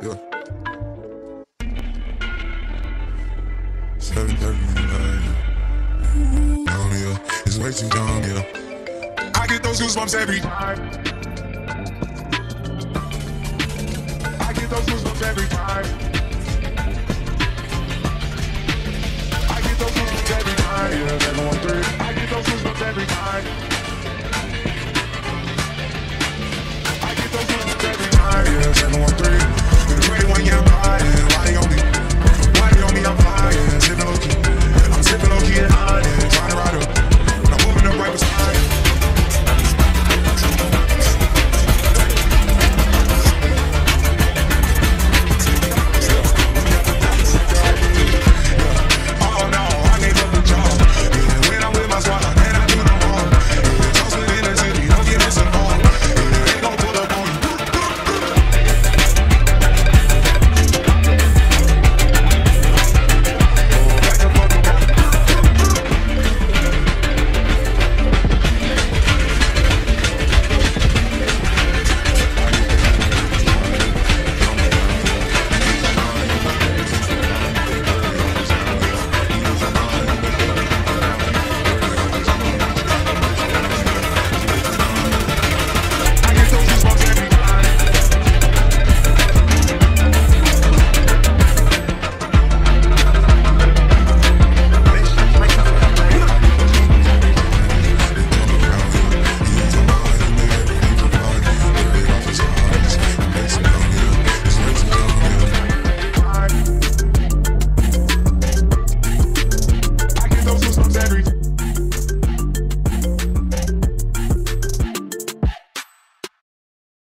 Yeah. Seven thirty nine. Oh yeah, it's way too dumb. Yeah. I get those goosebumps every time. I get those goosebumps every time. I get those goosebumps every time. Yeah, seven one three. I get those goosebumps every time.